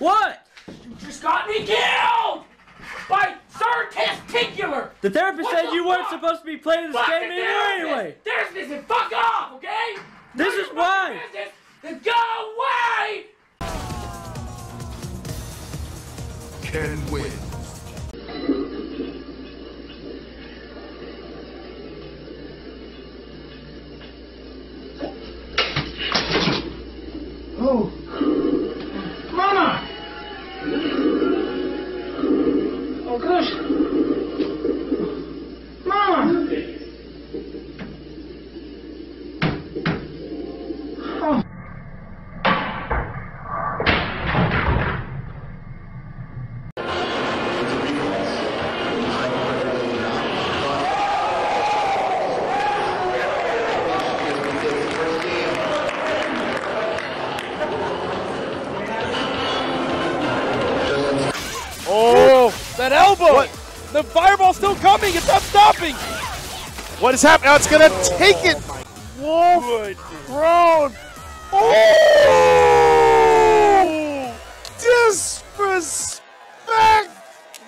What? You just got me killed by Sir Testicular. The therapist what said the you fuck? weren't supposed to be playing this fuck game the anyway. There's this and fuck off, okay? This None is why. Business, then go away. Ken wins. Oh, gosh. Still coming. It's not stopping. What is happening? Oh, it's gonna take it. Wolf Throne. Oh! Disrespect.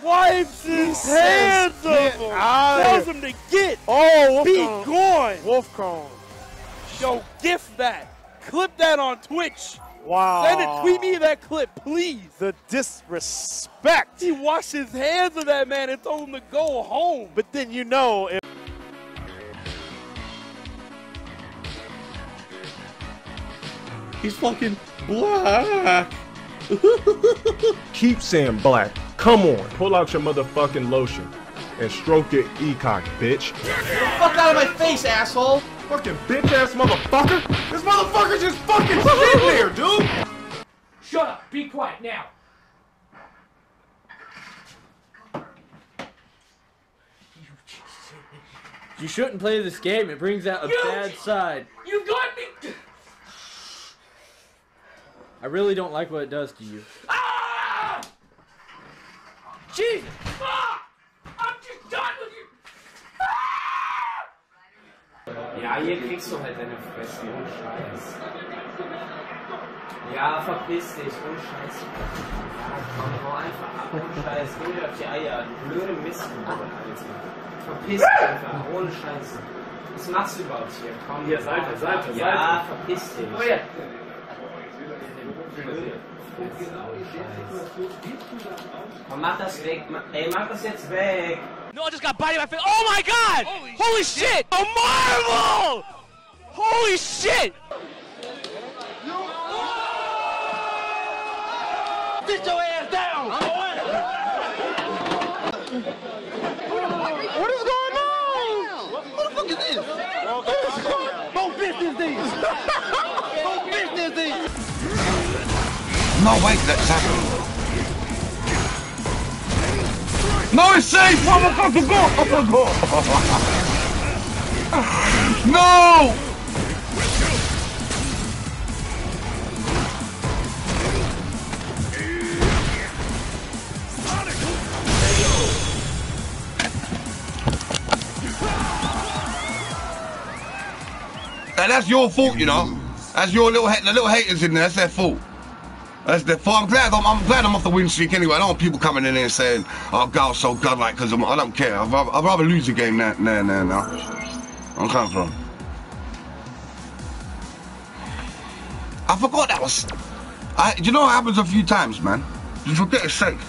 Wipes his hands of him. Tells him to get. Oh, Be Wolfcone. gone. Wolfcone. Yo, gift that. Clip that on Twitch. Wow. Send it. Tweet me that clip, please. The disrespect. He washed his hands of that man and told him to go home. But then you know if He's fucking black. Keep saying black. Come on, pull out your motherfucking lotion and stroke your e-cock, bitch. Fuck out of my face, asshole! Fucking bitch ass motherfucker! This motherfucker just fucking sitting there, dude! Shut up. Be quiet now. You shouldn't play this game. It brings out a You- bad side. You got me. I really don't like what it does to you. Ja, hier kriegst du halt deine Fresse, ohne Scheiß. Ja, verpiss dich, ohne Scheiß. Ja, komm, hau einfach ab, ohne Scheiß. Geh dir auf die Eier, du blöde Misthupe, Alter. Verpiss dich einfach, ohne Scheiß. Was machst du überhaupt hier? Komm, Hier, Seite, Seite, Ja, verpiss dich. Oh ja. Komm, mach das weg. Ey, mach das jetzt weg. No, I just got body in my face. Oh my god! Holy, shit! A marvel! Holy shit! Sit your ass down! What is going on? What the fuck is this? More business these! More business No, wait, that's happening. No, it's safe! Oh Motherfucker, go! Oh no! Now, that's your fault, you know. That's your little the little haters in there. That's their fault. That's the. I'm glad. I'm, I'm glad I'm off the win streak anyway. I don't want people coming in there and saying, "Oh, Gal's so godlike," because I don't care. I'd rather, I'd rather lose the game now, now, now, now. I'm coming from. I forgot that was. I, do you know what happens a few times, man? You forget it's safe.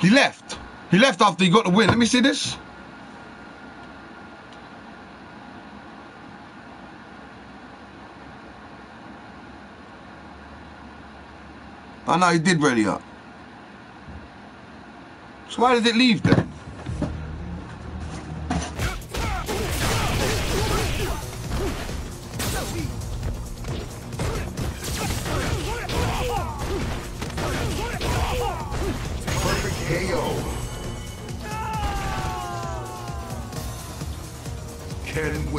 He left. He left after he got the win. Let me see this. I know he did ready up. So why did it leave then? KO. Ken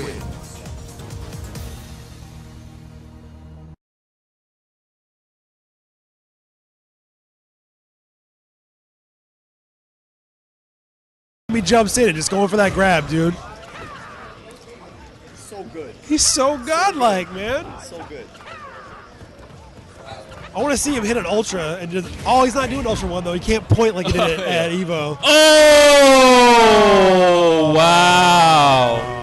He jumps in and just going for that grab, dude. So good. He's so godlike, man. So good. I want to see him hit an ultra and just. Oh, he's not doing ultra one though. He can't point like he did at, Yeah. at Evo. Oh! Oh, wow.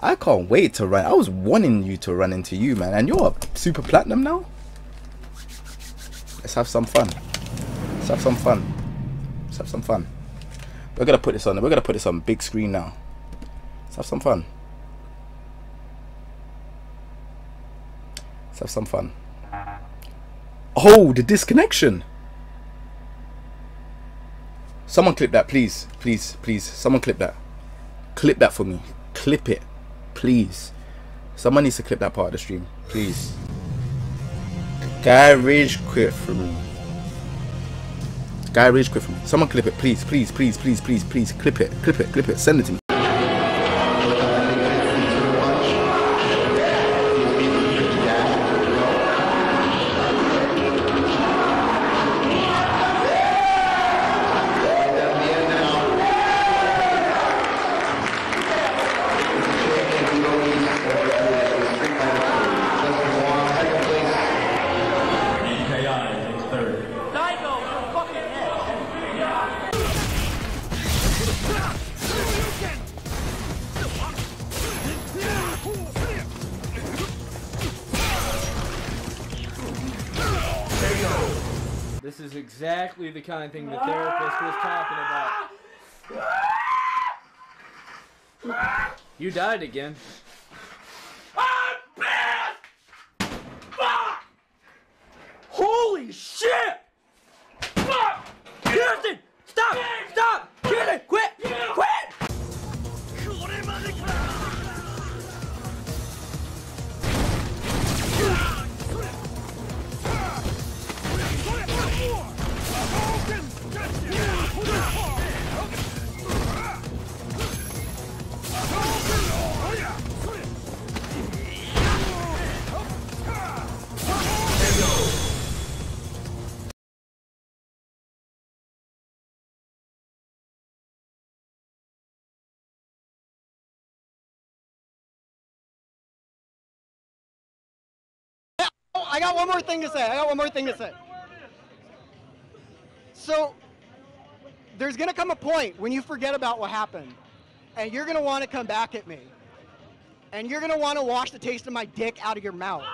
I can't wait to run. I was wanting you to run into you, man. And you're super platinum now? Let's have some fun. Let's have some fun. Let's have some fun. We're gonna put this on. We're gonna put this on big screen now. Let's have some fun. Let's have some fun. Oh, the disconnection. Someone clip that, please. Please, please. Someone clip that. Clip that for me. Clip it. Please. Someone needs to clip that part of the stream. Please. Guy Rage quit for me. Guy Rage quit for me. Someone clip it. Please, please, please, please, please, please. Clip it. Clip it. Clip it. Send it to me. Is exactly the kind of thing the therapist was talking about. You died again. Holy shit! Fuck! Kirsten! Stop! Stop! Kirsten! Quit! Quit! Oh, I got one more thing to say. I got one more thing to say. So, there's gonna come a point when you forget about what happened, and you're gonna want to come back at me, and you're gonna want to wash the taste of my dick out of your mouth.